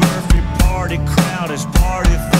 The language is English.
Murphy party crowd is party.